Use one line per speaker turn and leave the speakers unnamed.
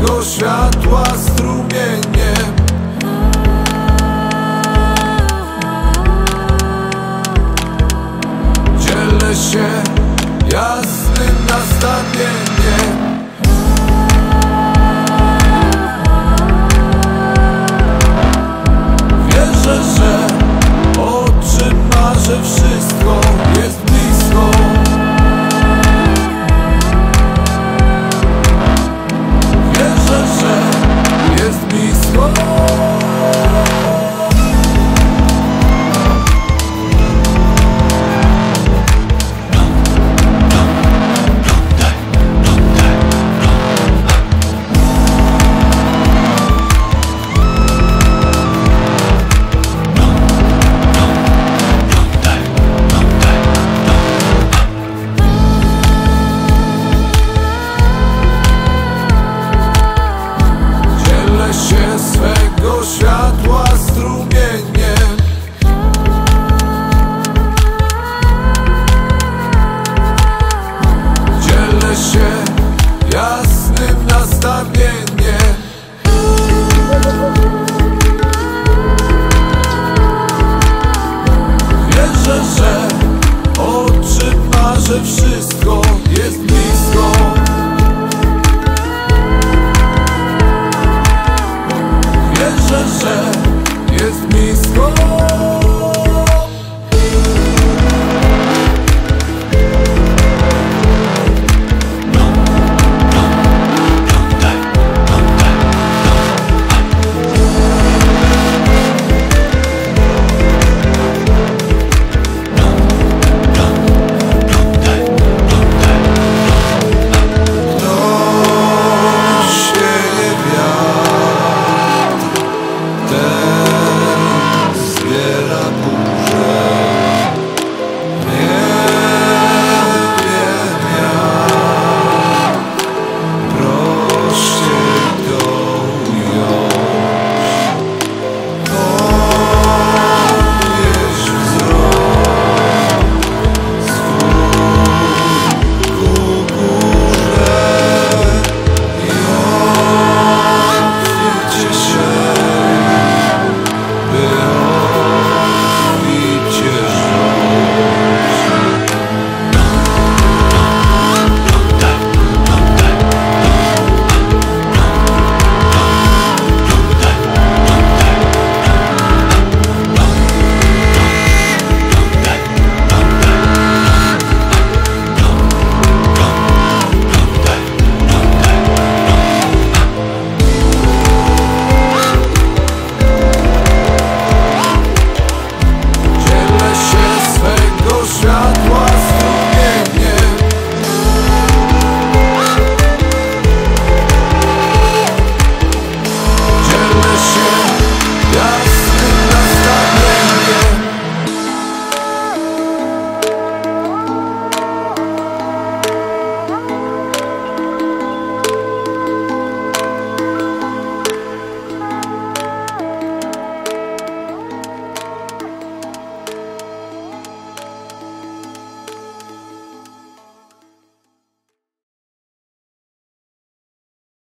swego światła strumieniem Dzielę się jasnym nastawieniem.